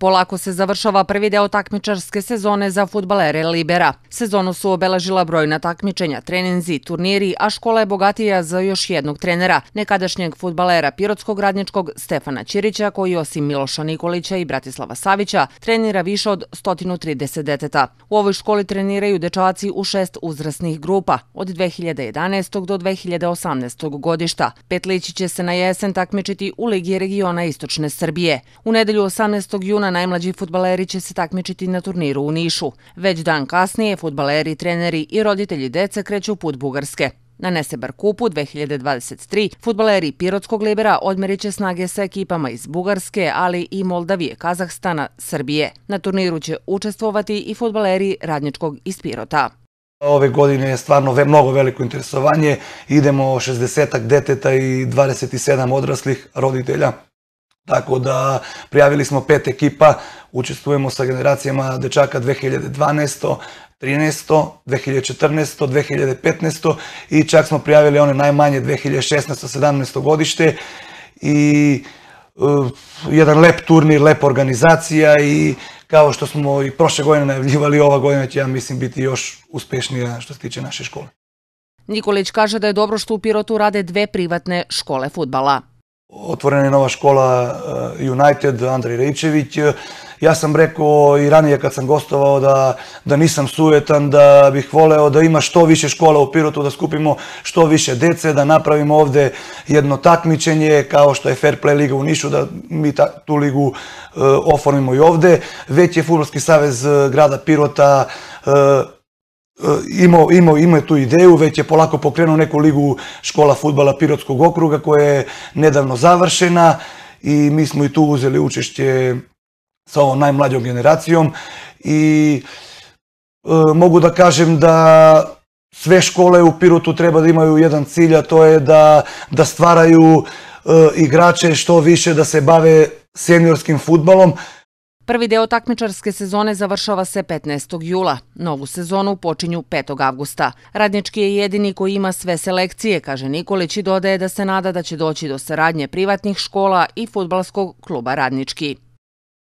Polako se završava prvi deo takmičarske sezone za futbalere Libera. Sezonu su obeležila brojna takmičenja, treninzi, turniri, a škola je bogatija za još jednog trenera, nekadašnjeg futbalera Pirotskog radničkog Stefana Ćirića, koji osim Miloša Nikolića i Bratislava Savića trenira više od 130 deteta. U ovoj školi treniraju dečaci u šest uzrasnih grupa, od 2011. do 2018. godišta. Petlići će se na jesen takmičiti u Ligi regiona Istočne Srbije. U nedelju 18. juna najmlađi futbaleri će se takmičiti na turniru u Nišu. Već dan kasnije futbaleri, treneri i roditelji dece kreću put Bugarske. Na Nesebar kupu 2023 futbaleri Pirotskog libera odmerit će snage sa ekipama iz Bugarske, ali i Moldavije, Kazahstana, Srbije. Na turniru će učestvovati i futbaleri Radničkog iz Pirota. Ove godine je stvarno ve, mnogo veliko interesovanje. Idemo 60 deteta i 27 odraslih roditelja. Tako da prijavili smo pet ekipa, učestvujemo sa generacijama dečaka 2012. 13. 2014. 2015. i čak smo prijavili one najmanje 2016. 17. godište i uh, jedan lep turnir, lepa organizacija i kao što smo i prošle godine najavljivali, ova godina će, ja mislim, biti još uspešnija što se tiče naše škole. Nikolić kaže da je dobro što u Pirotu rade dve privatne škole futbala. Otvorena je nova škola uh, United, Andrej Rejčević. Ja sam rekao i ranije kad sam gostovao da, da nisam sujetan, da bih voleo da ima što više škola u Pirotu, da skupimo što više dece, da napravimo ovde jedno takmičenje kao što je Fair Play Liga u Nišu, da mi ta, tu ligu uh, oformimo i ovde. Već je Futbolski savez uh, grada Pirota uh, imao, imao, imao je tu ideju, već je polako pokrenuo neku ligu škola futbala Pirotskog okruga koja je nedavno završena i mi smo i tu uzeli učešće sa ovom najmlađom generacijom i e, mogu da kažem da sve škole u Pirotu treba da imaju jedan cilj, a to je da, da stvaraju e, igrače što više da se bave seniorskim futbalom, Prvi deo takmičarske sezone završava se 15. jula. Novu sezonu počinju 5. avgusta. Radnički je jedini koji ima sve selekcije, kaže Nikolić i dodaje da se nada da će doći do saradnje privatnih škola i futbalskog kluba Radnički.